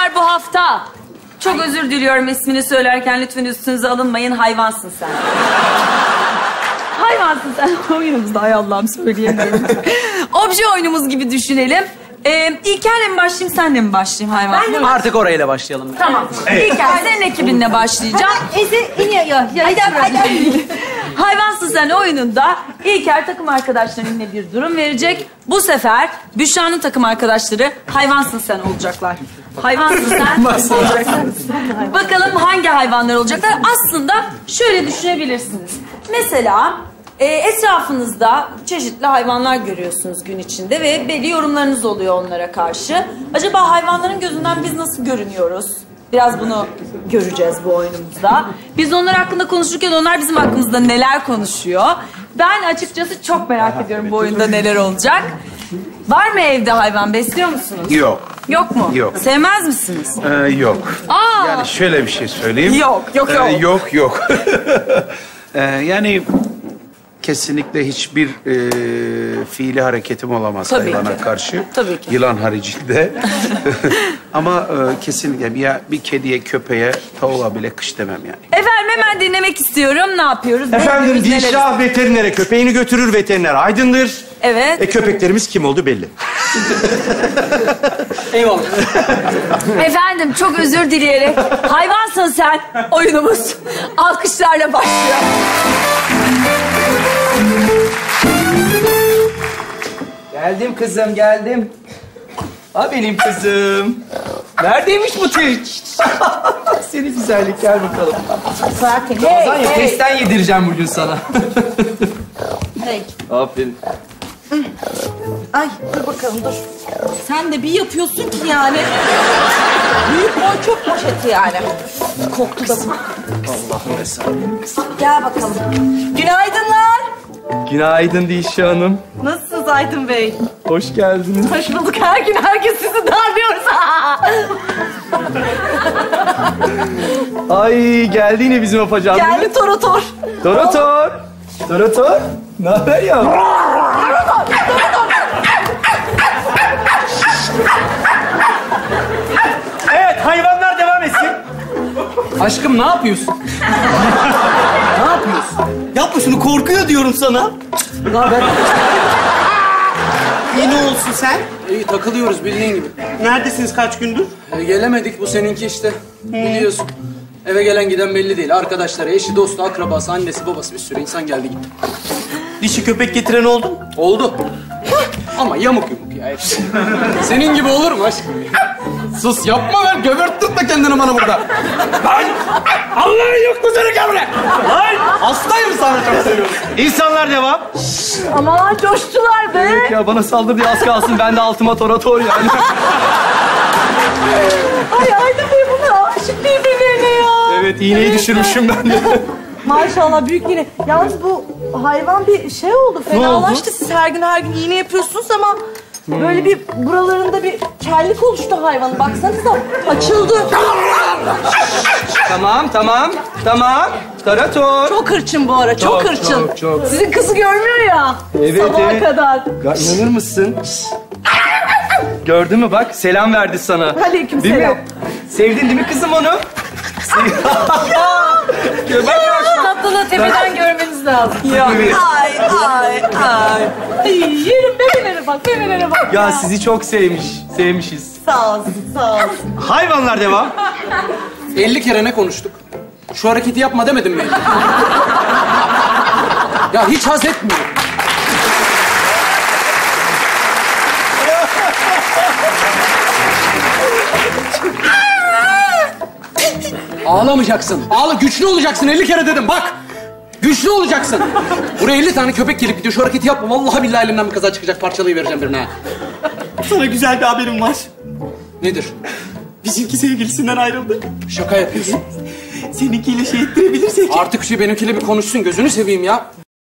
Hanımlar bu hafta çok özür diliyorum ismini söylerken lütfen üstünüze alınmayın. Hayvansın sen. Hayvansın sen. Oyunumuzda hay Allah'ım söyleyemiyorum. Obje oyunumuz gibi düşünelim. Ee, İlker'le mi başlayayım, senle mi başlayayım hayvan? Ben Artık orayla başlayalım. Tamam. İlker senin ekibinle başlayacağım. Eze iniyor. Hayvansın sen oyununda İlker takım arkadaşlarına bir durum verecek. Bu sefer Büşra'nın takım arkadaşları hayvansın sen olacaklar. Hayvansın sen. Bakalım hangi hayvanlar olacaklar? Aslında şöyle düşünebilirsiniz. Mesela e, etrafınızda çeşitli hayvanlar görüyorsunuz gün içinde ve belli yorumlarınız oluyor onlara karşı. Acaba hayvanların gözünden biz nasıl görünüyoruz? Biraz bunu göreceğiz bu oyunumuzda. Biz onlar hakkında konuşurken onlar bizim hakkımızda neler konuşuyor. Ben açıkçası çok merak ediyorum bu oyunda neler olacak. Var mı evde hayvan besliyor musunuz? Yok. Yok mu? Yok. Sevmez misiniz? Ee, yok. Aa! Yani şöyle bir şey söyleyeyim. Yok, yok, Ee, yok. yok, yok. Ee, yani kesinlikle hiçbir e, fiili hareketim olamaz Tabii hayvana ki. karşı. Tabii ki. Yılan haricinde. Ama e, kesinlikle bir, bir kediye, köpeğe, tavuğa bile kış demem yani. Efendim hemen dinlemek istiyorum. Ne yapıyoruz? Efendim Hepimiz neler- Dilşah veterinere köpeğini götürür veteriner Aydın'dır. Evet. E köpeklerimiz kim oldu belli. Eyvallah. Efendim çok özür dileyerek hayvansın sen oyunumuz alkışlarla başlıyor. Geldim kızım, geldim. Ha benim kızım. Neredeymiş bu tüy? Seni güzellik, gel bakalım. Sakin. Lazanya testten yedireceğim bugün sana. Hey. Aferin. Ay dur bakalım dur. Sen de bir yapıyorsun ki yani. Büyük boy çok poşeti yani. Koktu da bu. Allah'ım esasım. Gel bakalım. Günaydınlar. Günaydın Dilşah Hanım. Nasılsınız Aydın Bey? Hoş geldiniz. Hoş bulduk. Her gün her gün sizi darlıyoruz. Ay geldi yine bizim afacan. Geldi Torotor. Dorotor. Dorotor. Ne haber ya? Evet hayvanlar devam etsin. Aşkım ne yapıyorsun? yapıyorsun? Yapma şunu korkuyor diyorum sana. Ne haber? Yeni olsun sen. İyi takılıyoruz bildiğin gibi. Neredesiniz kaç gündür? E, gelemedik bu seninki işte. Biliyorsun. Eve gelen giden belli değil. Arkadaşları, eşi, dostu, akrabası, annesi, babası bir sürü insan geldi gitti. Dişi köpek getiren oldu mu? Oldu. Ama yamuk yumuk ya hepsi. Senin gibi olur mu aşkım ya? Sus yapma lan göberttirme kendini bana burada. Lan! Allah'ın yok mu seni gel buraya? Lan! Hastayım sana çok seviyorum. İnsanlar devam. Aman coştular be. Ya bana saldır diye az kalsın ben de altıma torator yani. Ay Aydın Bey bunlar aşık birbirlerine ya. evet iğneyi düşürmüşüm ben de. Maşallah büyük iğne. Yalnız bu hayvan bir şey oldu. Fenalaştı. Siz her gün her gün iğne yapıyorsunuz ama böyle bir buralarında bir kellik oluştu hayvanın. Baksanıza açıldı. tamam tamam tamam. Torator. Çok hırçın bu ara. Çok, Çok, hırçın. çok, çok. Sizin kızı görmüyor ya. Evet, Sabaha evet. kadar. Ya inanır mısın? Gördün mü bak selam verdi sana. Aleyküm Değil mi? Sevdin değil mi kızım onu? Sev- bak Tatlılığı tepeden görmeniz lazım. ya. Ay ay ay. Ay yerim bebelere bak bebelere bak. Ya sizi çok sevmiş, sevmişiz. Sağ olsun sağ olsun. Hayvanlar devam. 50 kere ne konuştuk? Şu hareketi yapma demedim mi? ya hiç haz etmiyor. Ağlamayacaksın. Ağla güçlü olacaksın 50 kere dedim bak. Güçlü olacaksın. Buraya 50 tane köpek gelip gidiyor. Şu hareketi yapma. Vallahi billahi elimden bir kaza çıkacak. Parçalayı vereceğim birine. ha. Sana güzel bir haberim var. Nedir? Bizimki sevgilisinden ayrıldı. Şaka yapıyorsun. Seninkiyle şey ettirebilirsek. Artık şu benimkiyle bir konuşsun. Gözünü seveyim ya.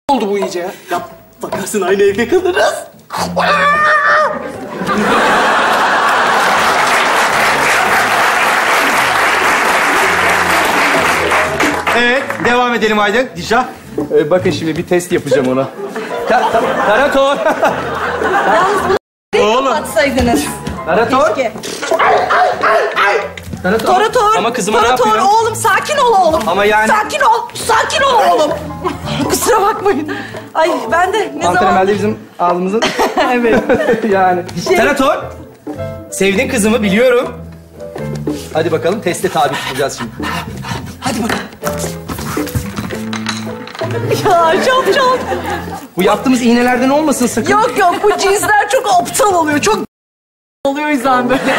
oldu bu iyice ya? Ya bakarsın aynı evde kalırız. Devam edelim Aydın. Dilşah. Ee, bakın şimdi bir test yapacağım ona. Ta- ta- Tarator. Yalnız bunu kapatsaydınız. Tarator. Keşke. Tarator. Torator. Ama kızıma ne Torator, yapıyor? oğlum sakin ol oğlum. Ama yani- Sakin ol. Sakin ol oğlum. Kusura bakmayın. Ay ben de ne zaman... bizim ağzımızın... evet. yani. Şey- Tarator. Sevdin kızımı biliyorum. Hadi bakalım teste tabi tutacağız şimdi. Ya çok çok. Bu yaptığımız iğnelerden olmasın sakın. Yok yok bu cinsler çok aptal oluyor. Çok oluyor yüzden böyle.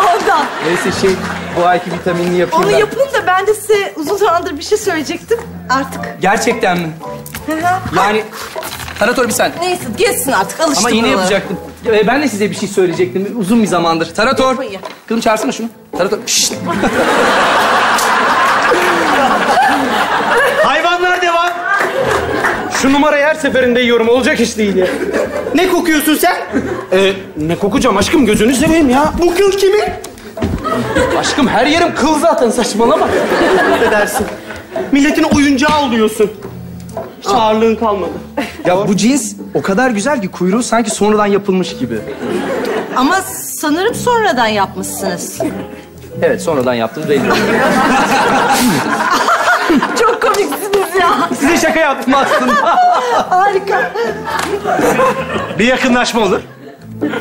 Ondan. Neyse şey bu ayki vitaminini yapayım Onu ben. yapın da ben de size uzun zamandır bir şey söyleyecektim. Artık. Gerçekten mi? Yani... Tarator bir sen. Neyse geçsin artık alıştım. Ama yine buralara. yapacaktım. Ee, ben de size bir şey söyleyecektim uzun bir zamandır. Tarator. Yapın ya. Kızım çağırsana şunu. Tarator. Şşt. Devam. Şu numarayı her seferinde yiyorum. Olacak iş değil ya. Ne kokuyorsun sen? Ee, ne kokacağım aşkım gözünü seveyim ya. Bu kıl kimin? Aşkım her yerim kıl zaten saçmalama. Edersin. Milletin oyuncağı oluyorsun. Hiç ağırlığın kalmadı. Ya bu cins o kadar güzel ki kuyruğu sanki sonradan yapılmış gibi. Ama sanırım sonradan yapmışsınız. Evet sonradan yaptım belli. Çok komiksiniz ya. Size şaka yaptım aslında. Harika. Bir yakınlaşma olur.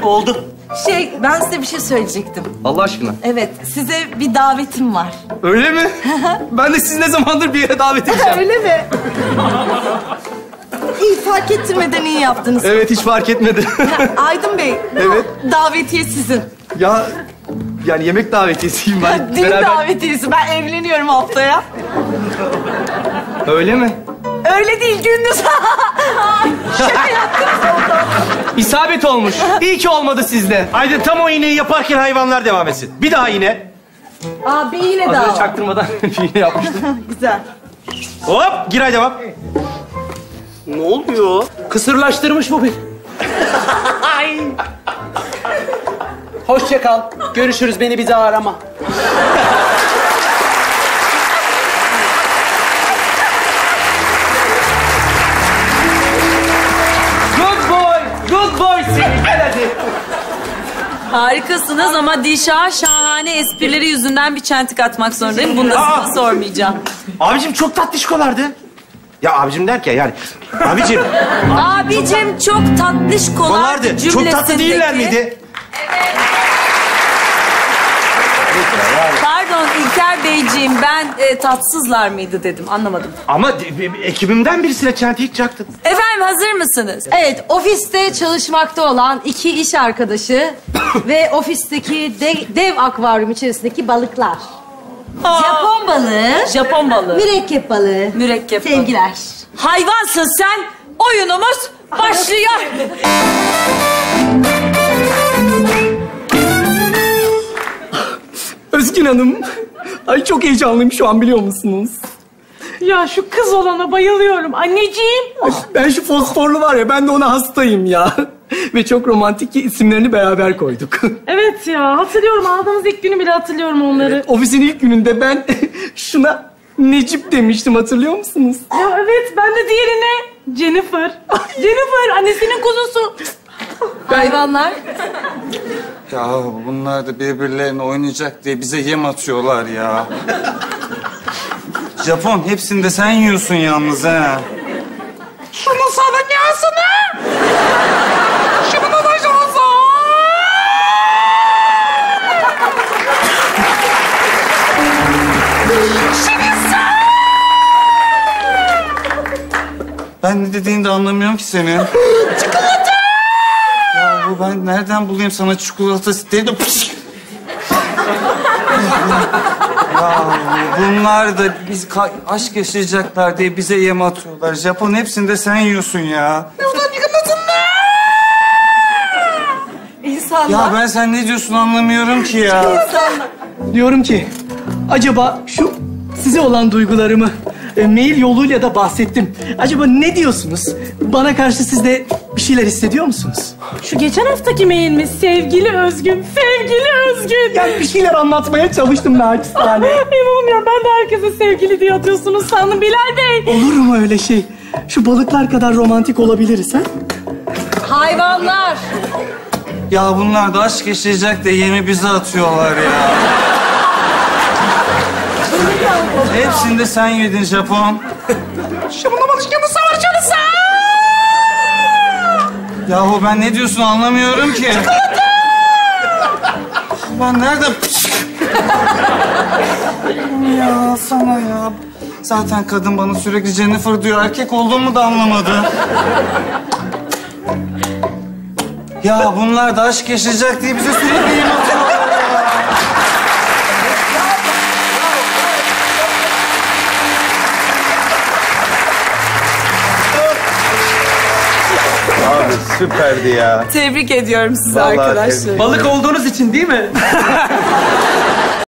Oldu. Şey ben size bir şey söyleyecektim. Allah aşkına. Evet size bir davetim var. Öyle mi? ben de sizi ne zamandır bir yere davet edeceğim. Öyle mi? İyi fark ettirmeden iyi yaptınız. Evet hiç fark etmedi. Aydın Bey. Evet. Davetiye sizin. ya yani yemek davetiyesiyim ben. Düğün davetiyesi. Ben evleniyorum haftaya. Öyle mi? Öyle değil gündüz. Şaka yaptım. İsabet olmuş. İyi ki olmadı sizde. Haydi tam o iğneyi yaparken hayvanlar devam etsin. Bir daha iğne. Aa bir yine Az önce daha. çaktırmadan bir şey yapmıştım. Güzel. Hop giray devam. Ne oluyor? Kısırlaştırmış bu beni. Hoşça kal. Görüşürüz beni bir daha arama. Harikasınız ama Dişa şahane esprileri yüzünden bir çentik atmak zorundayım. Bunu da Aa! size sormayacağım. Abicim çok tatlışkolardı. Ya abicim derken yani. Abicim Abicim çok tatlış kolardı kolardı. Çok tatlı değiller miydi? Pardon İlker Beyciğim ben e, tatsızlar mıydı dedim anlamadım. Ama de- de- ekibimden birisine çentik çaktın. Efendim hazır mısınız? Evet, ofiste çalışmakta olan iki iş arkadaşı ve ofisteki de- dev akvaryum içerisindeki balıklar. Japon balığı, Japon balığı. mürekkep balığı. Mürekkep balığı. Sevgiler. Hayvansın sen. Oyunumuz başlıyor. Özgün Hanım. Ay çok heyecanlıyım şu an biliyor musunuz? Ya şu kız olana bayılıyorum. Anneciğim. Ben şu fosforlu var ya ben de ona hastayım ya. Ve çok romantik ki isimlerini beraber koyduk. Evet ya hatırlıyorum aldığımız ilk günü bile hatırlıyorum onları. Ofisin ilk gününde ben şuna Necip demiştim hatırlıyor musunuz? Ya evet ben de diğerine Jennifer. Jennifer annesinin kuzusu. Hayvanlar. Ya bunlar da birbirlerine oynayacak diye bize yem atıyorlar ya. Japon hepsini de sen yiyorsun yalnız ha. Şunu sana gelsene. Şunu da şunu Ben ne dediğini de anlamıyorum ki senin. çikolata! Ya ben nereden bulayım sana çikolata siteyi Ya bunlar da biz aşk yaşayacaklar diye bize yem atıyorlar. Japon hepsini de sen yiyorsun ya. İnsanlar. Ya ben sen ne diyorsun anlamıyorum ki ya. İnsanlar. Diyorum ki acaba şu size olan duygularımı e, mail yoluyla da bahsettim. Acaba ne diyorsunuz? Bana karşı siz de bir şeyler hissediyor musunuz? Şu geçen haftaki mailimiz sevgili Özgün. Sevgili Özgün. Yani bir şeyler anlatmaya çalıştım naçizane. Ya ben de herkese sevgili diye atıyorsunuz sandım Bilal Bey. Olur mu öyle şey? Şu balıklar kadar romantik olabiliriz ha? Hayvanlar. Ya bunlar da aşk yaşayacak diye yemi bize atıyorlar ya. Hepsini de sen yedin Japon. Yahu ben ne diyorsun anlamıyorum ki. Ben nerede... ya sana ya. Zaten kadın bana sürekli Jennifer diyor. Erkek olduğumu da anlamadı. Ya bunlar da aşk yaşayacak diye bize sürekli yem atıyorlar. Süperdi ya. Tebrik ediyorum sizi Vallahi arkadaşlar. tebrik Balık olduğunuz için değil mi?